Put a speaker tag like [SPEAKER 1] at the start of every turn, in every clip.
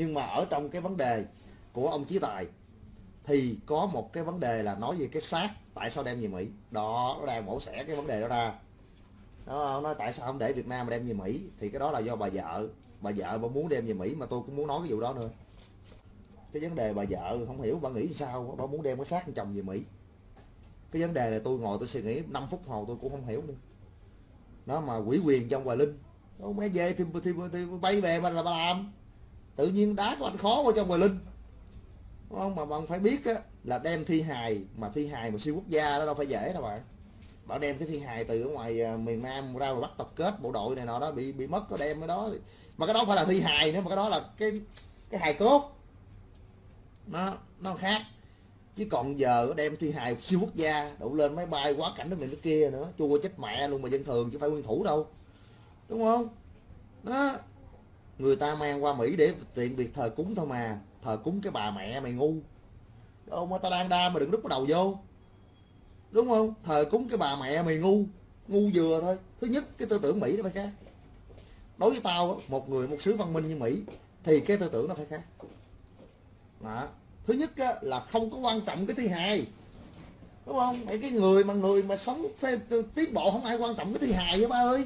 [SPEAKER 1] nhưng mà ở trong cái vấn đề của ông Chí Tài thì có một cái vấn đề là nói về cái xác tại sao đem về Mỹ? Đó nó đang mổ xẻ cái vấn đề đó ra. Nó nói tại sao không để Việt Nam mà đem về Mỹ? Thì cái đó là do bà vợ bà vợ bà muốn đem về Mỹ mà tôi cũng muốn nói cái vụ đó nữa. Cái vấn đề bà vợ không hiểu bà nghĩ sao bà muốn đem cái xác chồng về Mỹ. Cái vấn đề này tôi ngồi tôi suy nghĩ 5 phút hồi tôi cũng không hiểu nữa. Nó mà quỷ quyền trong Hoài Linh. Ông bé về thì, thì, thì, thì bay về mà là bà làm tự nhiên đá của anh khó qua cho Hoài Linh. Đúng không? Mà bạn phải biết á, là đem thi hài mà thi hài mà siêu quốc gia đó đâu phải dễ đâu bạn. Bảo đem cái thi hài từ ở ngoài à, miền Nam ra mà bắt tập kết bộ đội này nọ đó bị bị mất có đem cái đó mà cái đó phải là thi hài nữa mà cái đó là cái cái hài cốt. Nó nó khác. Chứ còn giờ đem thi hài siêu quốc gia đậu lên máy bay quá cảnh nước này nước kia nữa chua chết mẹ luôn mà dân thường chứ phải nguyên thủ đâu. Đúng không? Đó người ta mang qua Mỹ để tiện việc thờ cúng thôi mà. Thờ cúng cái bà mẹ mày ngu. Đâu mà tao đang đa mà đừng đúc cái đầu vô. Đúng không? Thờ cúng cái bà mẹ mày ngu. Ngu vừa thôi. Thứ nhất cái tư tưởng Mỹ nó phải khác. Đối với tao một người một xứ văn minh như Mỹ thì cái tư tưởng nó phải khác. Đó. thứ nhất á, là không có quan trọng cái thứ hai. Đúng không? Mấy cái người mà người mà sống theo tiến bộ không ai quan trọng cái thứ hai vậy ba ơi.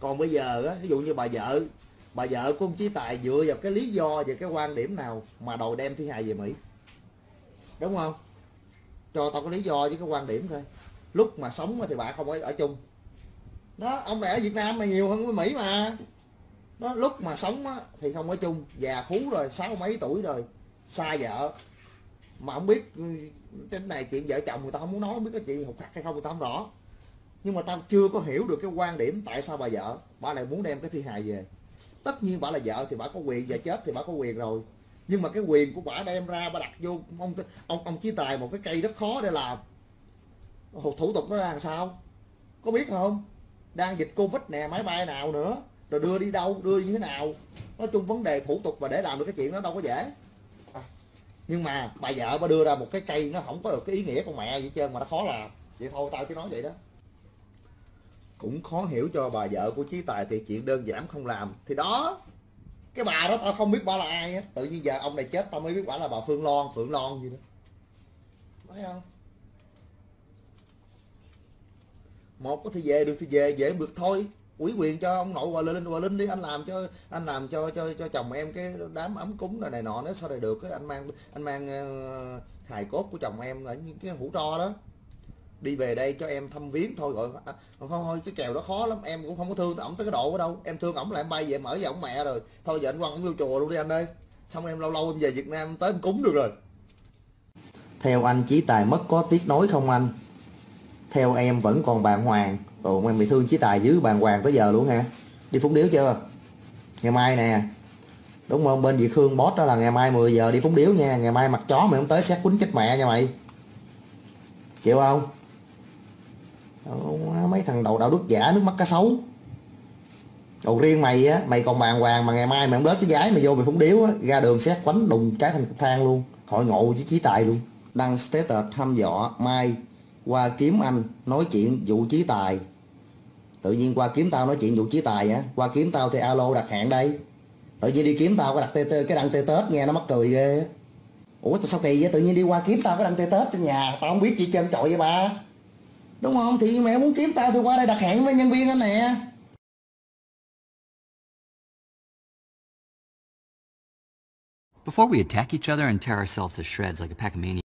[SPEAKER 1] Còn bây giờ á ví dụ như bà vợ bà vợ của ông Chí Tài dựa vào cái lý do về cái quan điểm nào mà đòi đem thi hài về Mỹ? Đúng không? Cho tao có lý do với cái quan điểm thôi lúc mà sống thì bà không ở, ở chung. Đó ông này ở Việt Nam mà nhiều hơn với Mỹ mà. Nó lúc mà sống thì không ở chung. Già khú rồi sáu mấy tuổi rồi xa vợ. Mà không biết ừ, cái này chuyện vợ chồng người ta không muốn nói không biết cái chuyện hụt khắc hay không người ta không rõ. Nhưng mà tao chưa có hiểu được cái quan điểm tại sao bà vợ bà lại muốn đem cái thi hài về tất nhiên bà là vợ thì bà có quyền, và chết thì bà có quyền rồi. Nhưng mà cái quyền của bà đem ra, bà đặt vô, ông ông ông chí tài một cái cây rất khó để làm. Thủ tục nó ra làm sao? Có biết không? Đang dịch covid nè, máy bay nào nữa, rồi đưa đi đâu, đưa như thế nào? Nói chung vấn đề thủ tục và để làm được cái chuyện đó đâu có dễ. Nhưng mà bà vợ bà đưa ra một cái cây nó không có được cái ý nghĩa của mẹ vậy trơn mà nó khó làm. Vậy thôi, tao chỉ nói vậy đó cũng khó hiểu cho bà vợ của chí tài thì chuyện đơn giản không làm. Thì đó cái bà đó tao không biết bà là ai á. Tự nhiên giờ ông này chết tao mới biết bà là bà phương loan phượng loan gì đó. Thấy không? Một có thì về được thì về dễ được thôi. Ủy quyền cho ông nội hòa linh hòa linh đi anh làm cho anh làm cho cho cho chồng em cái đám ấm cúng này này nọ. Nếu sao này được cái anh mang anh mang uh, hài cốt của chồng em ở những cái hũ tro đó đi về đây cho em thăm viếng thôi rồi à, thôi thôi cái kèo đó khó lắm em cũng không có thương ổng tới cái độ đó đâu. Em thương ổng là em bay về mở với ổng mẹ rồi. Thôi giờ anh quăng ổng vô chùa luôn đi anh ơi. Xong em lâu lâu em về Việt Nam tới em cúng được rồi. Theo anh chí tài mất có tiếc nối không anh? Theo em vẫn còn bàng hoàng. Ồ em bị thương chí tài dưới bàng hoàng tới giờ luôn hả? Đi phúng điếu chưa? Ngày mai nè. Đúng không? Bên Việt Hương boss đó là ngày mai 10 giờ đi phúng điếu nha. Ngày mai mặt chó mày không tới xét quýnh chết mẹ nha mày. Chịu không? Mấy thằng đầu đạo đức giả nước mắt cá sấu. Đầu riêng mày á, mày còn bàn hoàng mà ngày mai mày không đớt cái gái mày vô mày phúng điếu á, ra đường xét quánh đùng trái thành cục than luôn, khỏi ngộ với trí tài luôn. Đăng status thăm dọ mai qua kiếm anh, nói chuyện vụ trí tài. Tự nhiên qua kiếm tao nói chuyện vụ trí tài á, qua kiếm tao thì alo đặt hẹn đây. Tự nhiên đi kiếm tao cái đặt tê tê, cái đăng tê tết nghe nó mắc cười ghê ủa sao kỳ vậy? Tự nhiên đi qua kiếm tao cái đăng tê tết trên nhà, tao không biết gì trơn trội vậy ba đúng không? Thì mẹ muốn kiếm tao thì qua đây đặt hẹn với nhân viên anh nè.
[SPEAKER 2] Before we attack each other and tear ourselves to shreds like a pack of maniacs,